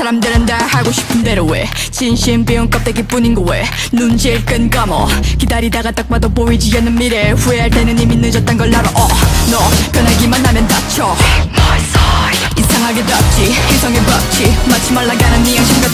사람들은 다 하고 싶은 대로 해. 진심 비운 껍데기뿐인 거왜? 눈질 끈 감어. 기다리다가 딱 봐도 보이지 않는 미래. 후회할 때는 이미 늦었단 걸 알아. 어, 너 변하기만 하면 다쳐. 이상하게 덥지. 이성의 법칙. 마치 말라가는 네 양심과